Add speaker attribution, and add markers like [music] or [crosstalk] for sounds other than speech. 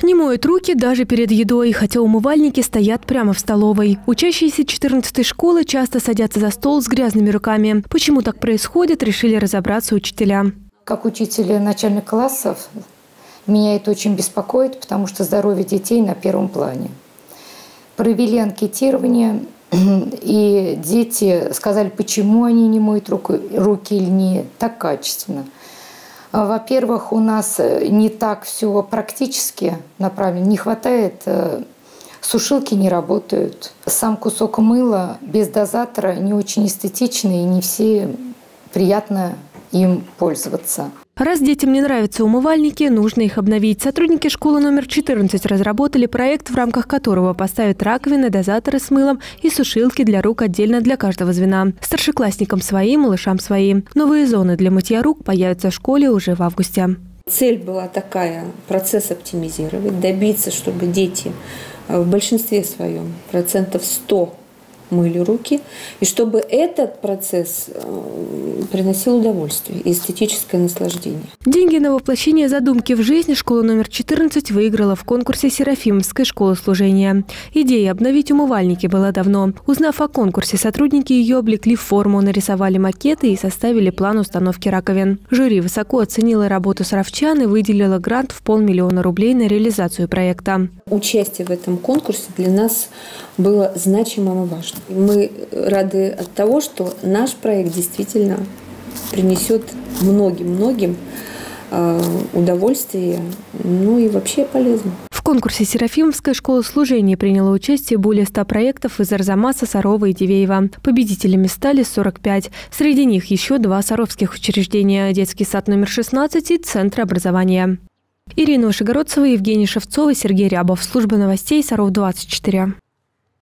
Speaker 1: Не моют руки даже перед едой, хотя умывальники стоят прямо в столовой. Учащиеся 14-й школы часто садятся за стол с грязными руками. Почему так происходит, решили разобраться учителя.
Speaker 2: Как учитель начальных классов, меня это очень беспокоит, потому что здоровье детей на первом плане. Провели анкетирование, [clears throat] и дети сказали, почему они не моют руки, или не так качественно – во-первых, у нас э, не так все практически направлено. Не хватает э, Сушилки не работают. Сам кусок мыла без дозатора не очень эстетичный, и не все приятно им пользоваться.
Speaker 1: Раз детям не нравятся умывальники, нужно их обновить. Сотрудники школы номер 14 разработали проект, в рамках которого поставят раковины, дозаторы с мылом и сушилки для рук отдельно для каждого звена. Старшеклассникам свои, малышам свои. Новые зоны для мытья рук появятся в школе уже в августе.
Speaker 3: Цель была такая – процесс оптимизировать, добиться, чтобы дети в большинстве своем, процентов 100 мыли руки, и чтобы этот процесс э, приносил удовольствие и эстетическое наслаждение.
Speaker 1: Деньги на воплощение задумки в жизнь школа номер 14 выиграла в конкурсе Серафимской школы служения. Идея обновить умывальники была давно. Узнав о конкурсе, сотрудники ее облекли в форму, нарисовали макеты и составили план установки раковин. Жюри высоко оценило работу саровчан и выделило грант в полмиллиона рублей на реализацию проекта.
Speaker 3: Участие в этом конкурсе для нас было значимым и важным. Мы рады от того, что наш проект действительно принесет многим-многим э, удовольствие, ну и вообще полезно.
Speaker 1: В конкурсе Серафимовская школа служения приняла участие более 100 проектов из Арзамаса, Сарова и Дивеева. Победителями стали 45. Среди них еще два саровских учреждения – детский сад номер 16 и Центр образования. Ирина Ушегородцева, Евгений Шевцова, Сергей Рябов. Служба новостей Саров 24.